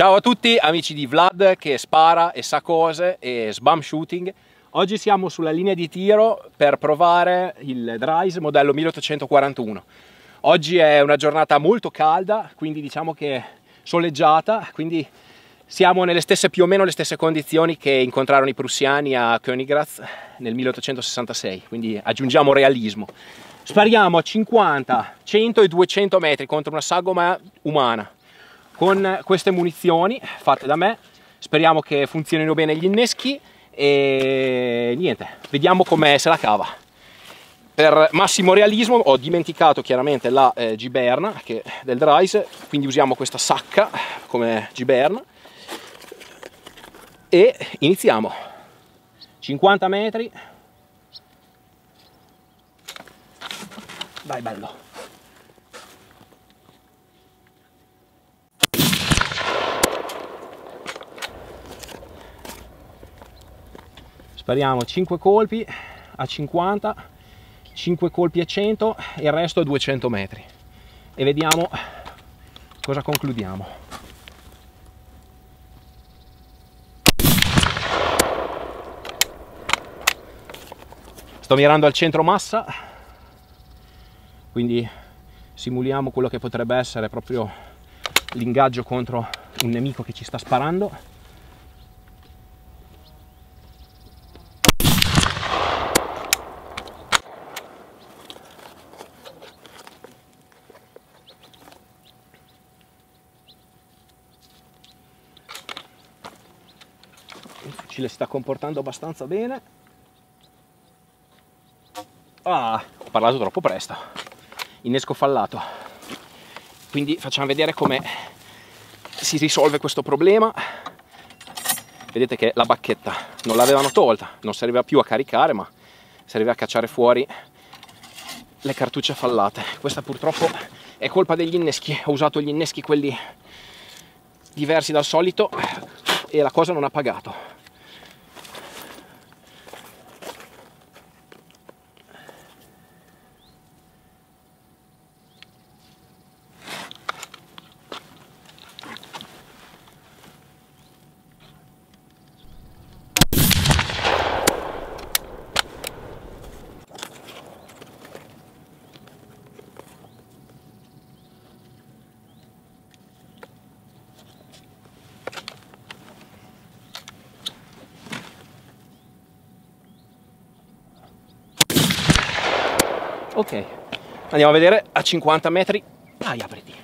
Ciao a tutti amici di Vlad che spara e sa cose e sbam shooting. Oggi siamo sulla linea di tiro per provare il Dryse modello 1841. Oggi è una giornata molto calda, quindi diciamo che soleggiata, quindi siamo nelle stesse, più o meno le stesse condizioni che incontrarono i prussiani a Königgrätz nel 1866, quindi aggiungiamo realismo. Spariamo a 50, 100 e 200 metri contro una sagoma umana con queste munizioni fatte da me. Speriamo che funzionino bene gli inneschi. E niente vediamo come se la cava. Per massimo realismo ho dimenticato chiaramente la eh, giberna che, del Dryse quindi usiamo questa sacca come giberna. E iniziamo. 50 metri. Vai bello spariamo 5 colpi a 50 5 colpi a 100 e il resto a 200 metri. E vediamo cosa concludiamo. Sto mirando al centro massa quindi simuliamo quello che potrebbe essere proprio l'ingaggio contro un nemico che ci sta sparando fucile si sta comportando abbastanza bene. Ah, ho parlato troppo presto. Innesco fallato. Quindi facciamo vedere come si risolve questo problema. Vedete che la bacchetta non l'avevano tolta non serviva più a caricare ma serviva a cacciare fuori le cartucce fallate. Questa purtroppo è colpa degli inneschi. Ho usato gli inneschi quelli diversi dal solito e la cosa non ha pagato ok. Andiamo a vedere a 50 metri. Ah, apriti.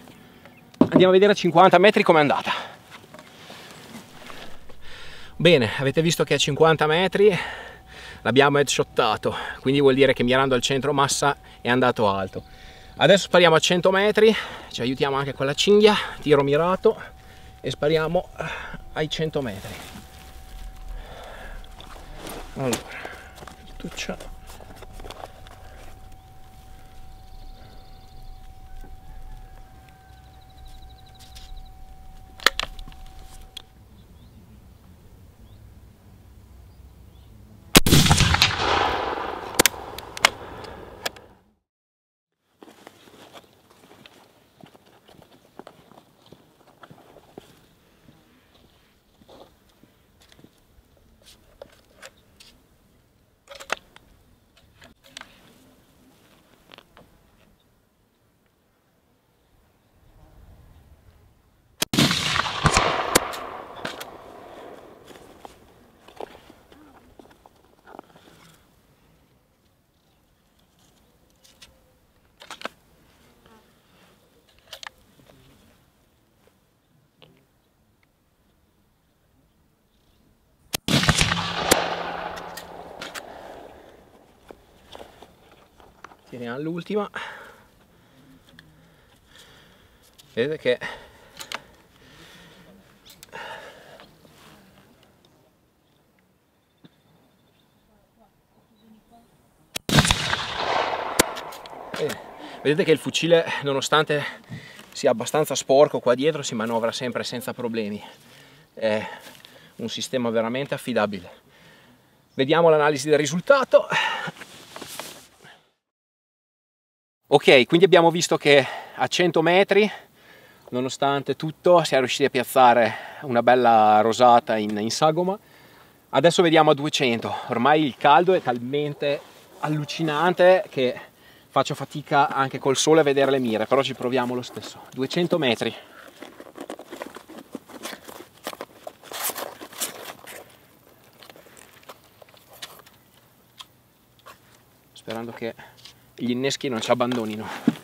Andiamo a vedere a 50 metri com'è andata. Bene avete visto che a 50 metri? L'abbiamo headshottato quindi vuol dire che mirando al centro massa è andato alto. Adesso spariamo a 100 metri ci aiutiamo anche con la cinghia tiro mirato e spariamo ai 100 metri. Allora tuccia tiriamo l'ultima vedete che vedete che il fucile nonostante sia abbastanza sporco qua dietro si manovra sempre senza problemi. È un sistema veramente affidabile. Vediamo l'analisi del risultato Ok, quindi abbiamo visto che a 100 metri nonostante tutto siamo riusciti a piazzare una bella rosata in, in sagoma. Adesso vediamo a 200, ormai il caldo è talmente allucinante che faccio fatica anche col sole a vedere le mire, però ci proviamo lo stesso. 200 metri. Sperando che gli inneschi non ci abbandonino.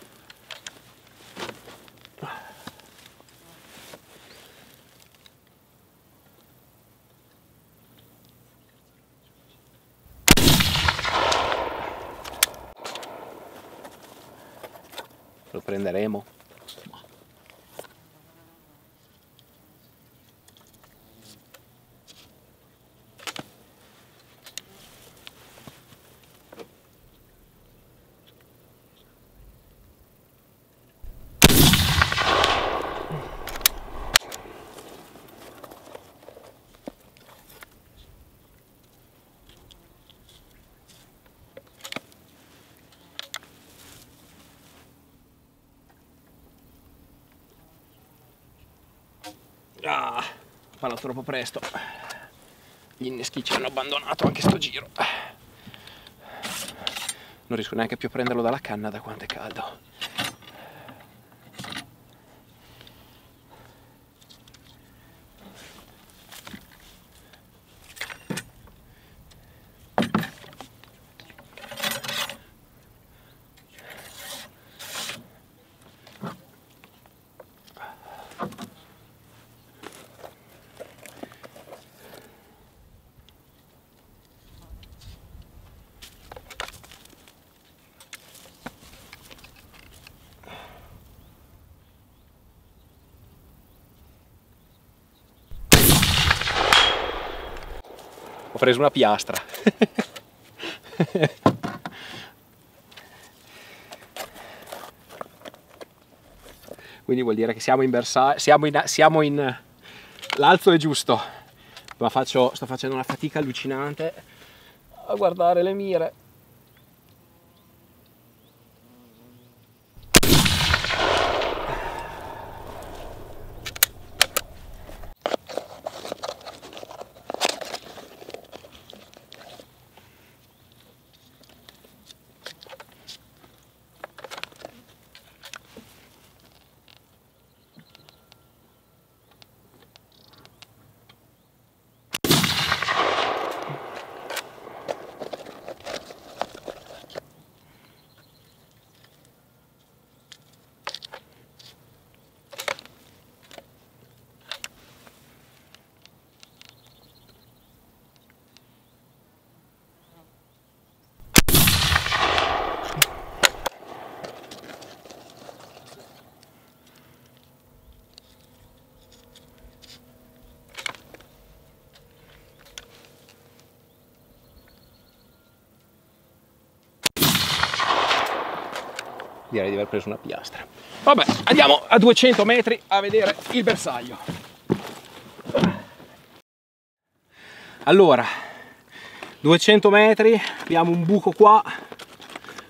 lo prenderemo Ah, parlo troppo presto. Gli inneschi ci hanno abbandonato anche sto giro. Non riesco neanche più a prenderlo dalla canna da quanto è caldo. Ho preso una piastra. Quindi vuol dire che siamo in bersaglio siamo in, siamo in l'alzo è giusto. Ma faccio, sto facendo una fatica allucinante a guardare le mire direi di aver preso una piastra. Vabbè, andiamo a 200 metri a vedere il bersaglio. Allora, 200 metri, abbiamo un buco qua,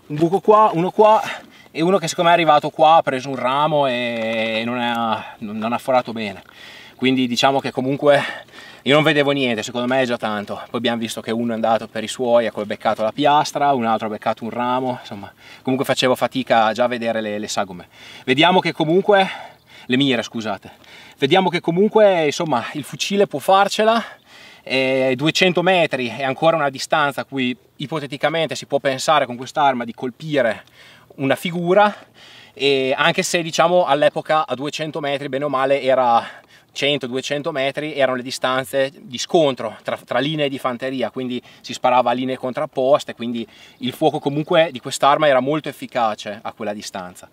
un buco qua, uno qua e uno che secondo me è arrivato qua, ha preso un ramo e non ha, non ha forato bene. Quindi diciamo che comunque io non vedevo niente, secondo me è già tanto. Poi abbiamo visto che uno è andato per i suoi, ha beccato la piastra, un altro ha beccato un ramo, insomma, comunque facevo fatica già a vedere le, le sagome. Vediamo che comunque, le mire scusate, vediamo che comunque insomma il fucile può farcela, e 200 metri è ancora una distanza a cui ipoteticamente si può pensare con quest'arma di colpire una figura, e anche se diciamo all'epoca a 200 metri bene o male era 100-200 metri erano le distanze di scontro tra, tra, linee di fanteria, quindi si sparava a linee contrapposte, quindi il fuoco comunque di quest'arma era molto efficace a quella distanza.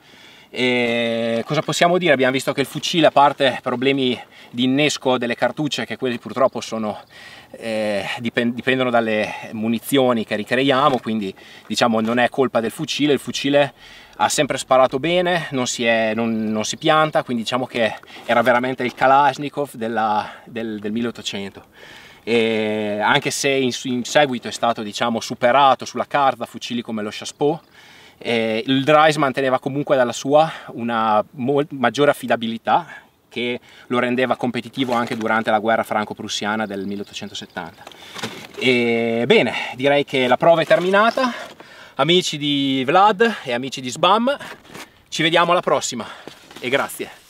E cosa possiamo dire? Abbiamo visto che il fucile, a parte problemi di innesco delle cartucce, che quelli purtroppo sono, eh, dipend dipendono dalle munizioni che ricreiamo, quindi diciamo non è colpa del fucile, il fucile ha sempre sparato bene, non si, è, non, non si pianta, quindi diciamo che era veramente il Kalashnikov della, del, del 1800. E anche se in, in, seguito è stato diciamo, superato sulla carta fucili come lo Chassepot, Eh, il Dries manteneva comunque dalla sua una maggiore affidabilità che lo rendeva competitivo anche durante la guerra franco-prussiana del 1870. E bene, direi che la prova è terminata. Amici di Vlad e amici di SBAM, ci vediamo alla prossima e grazie.